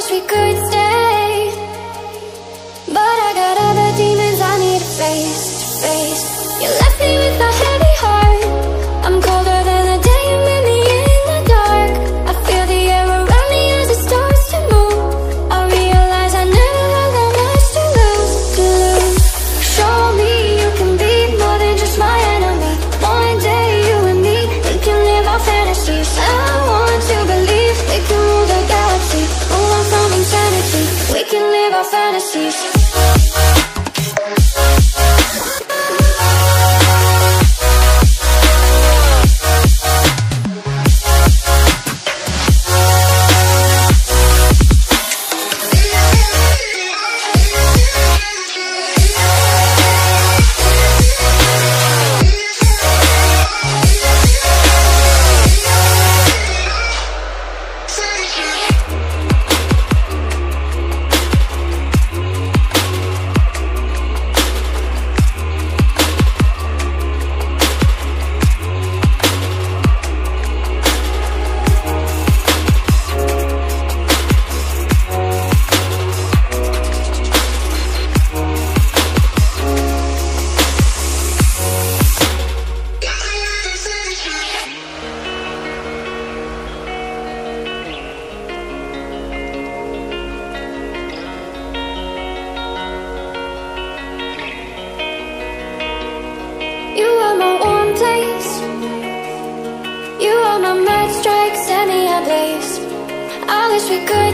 wish we could stay. But I got other demons I need to face, to face. You left me with a heavy heart. I'm colder than fantasies. wish we could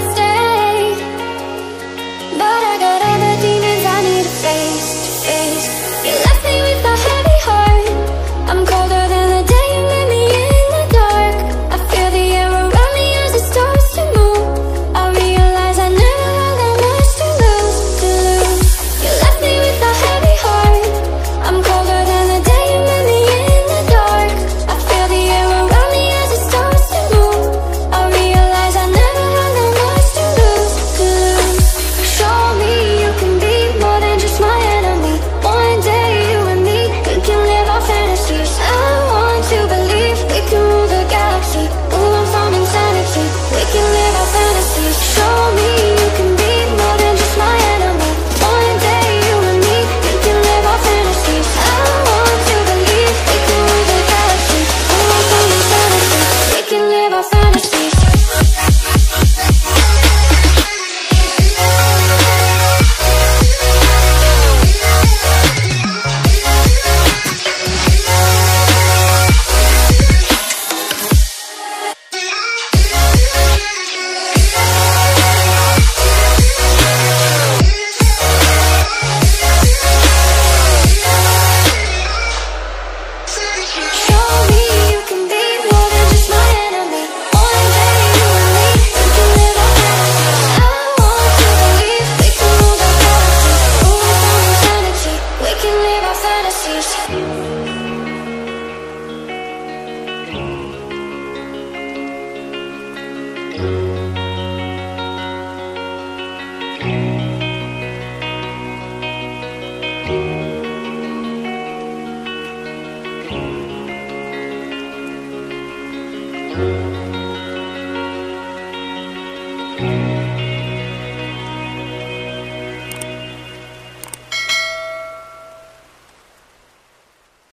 You.